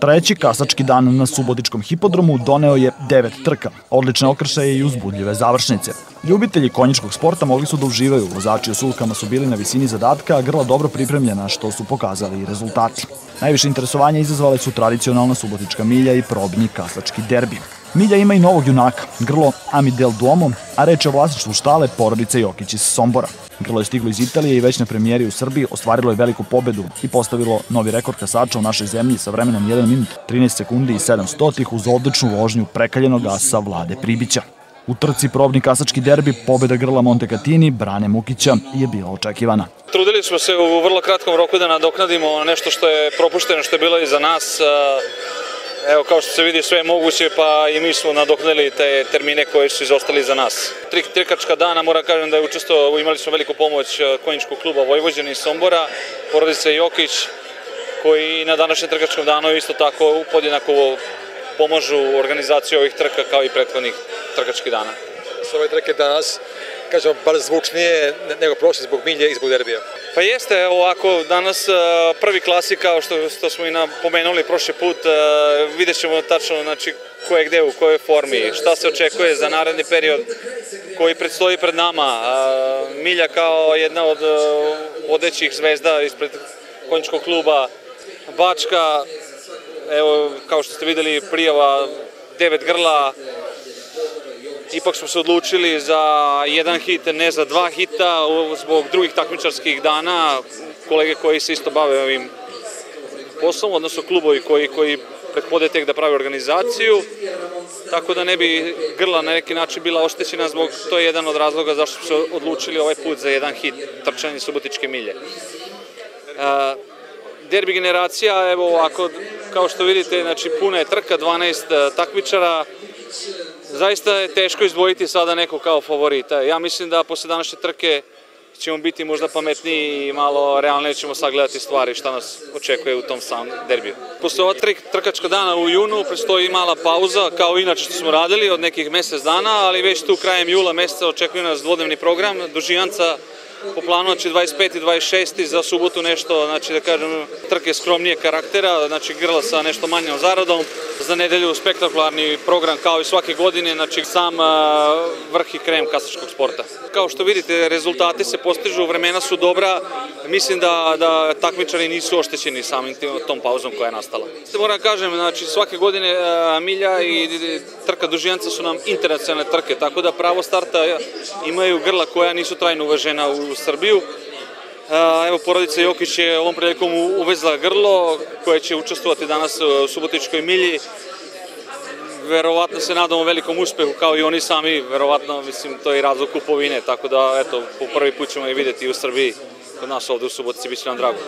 Treći kasački dan na Subotičkom hipodromu doneo je devet trka, odlične okršaje i uzbudljive završnice. Ljubitelji konjičkog sporta mogli su da uživaju, vozači u sulkama su bili na visini zadatka, a grla dobro pripremljena, što su pokazali i rezultati. Najviše interesovanja izazvale su tradicionalna subotička milja i probni kasački derbi. Milja ima i novog junaka, grlo Amidel Duomo, a reč je o vlasništvu štale porodice Jokić iz Sombora. Grlo je stiglo iz Italije i već na premijeri u Srbiji ostvarilo je veliku pobedu i postavilo novi rekord kasača u našoj zemlji sa vremenom 1 minut 13 sekundi i 7 stotih uz odličnu vožnju prekaljenog asa Vlade Pribića. U trci probni kasački derbi pobeda grla Montecatini, Brane Mukića je bila očekivana. Trudili smo se u vrlo kratkom roku da nadoknadimo nešto što je propušteno, što je bilo iza nas. Evo, kao što se vidi, sve je moguće, pa i mi smo nadoknali te termine koje su izostali za nas. Tri, trikačka dana, moram kažem da je učestvo, imali smo veliku pomoć e, konjičkog kluba Vojvođana iz Sombora, porodice Jokić, koji na današnjem trkačkom danu isto tako podjednako pomažu organizaciju ovih trka kao i prethodnih trkačkih dana. Sve ove trke danas kažemo, bar zvučnije nego prošle zbog milje i zbog derbija. Pa jeste, ovako, danas e, prvi klasik, kao što, što smo i napomenuli prošli put, e, vidjet ćemo tačno znači, ko je gde, u kojoj formi, šta se očekuje za naredni period koji predstoji pred nama. E, milja kao jedna od vodećih zvezda ispred konjičkog kluba Bačka, evo, kao što ste videli, prijava devet grla, ipak smo se odlučili za jedan hit, ne za dva hita, zbog drugih takmičarskih dana, kolege koji se isto bave ovim poslom, odnosno klubovi koji, koji prethode tek da pravi organizaciju, tako da ne bi grla na neki način bila oštećena zbog, to je jedan od razloga zašto smo se odlučili ovaj put za jedan hit, trčanje Subotičke milje. Uh, derbi generacija, evo ako, kao što vidite, znači puna je trka, 12 takmičara, zaista je teško izdvojiti sada neko kao favorita. Ja mislim da posle današnje trke ćemo biti možda pametniji i malo realnije ćemo sagledati stvari šta nas očekuje u tom sam derbiju. Posle ova tri trkačka dana u junu prestoji mala pauza, kao inače što smo radili od nekih mesec dana, ali već tu krajem jula meseca očekuje nas dvodnevni program, dužijanca po planu, znači 25. i 26. za subotu nešto, znači da kažem, trke skromnije karaktera, znači grla sa nešto manjom zaradom. Za nedelju spektakularni program kao i svake godine, znači sam vrh i krem kasačkog sporta. Kao što vidite, rezultati se postižu, vremena su dobra, mislim da, da takmičari nisu oštećeni samim tom pauzom koja je nastala. Moram da kažem, znači svake godine Milja i trka dužijanca su nam internacionalne trke, tako da pravo starta imaju grla koja nisu trajno uvažena u Srbiju. Evo, porodica Jokić je ovom prilikom uvezla grlo koje će učestvovati danas u Subotičkoj milji. Verovatno se nadamo velikom uspehu kao i oni sami, verovatno, mislim, to je i razlog kupovine, tako da, eto, po prvi put ćemo je videti u Srbiji, kod nas ovde u Subotici, bit će nam drago.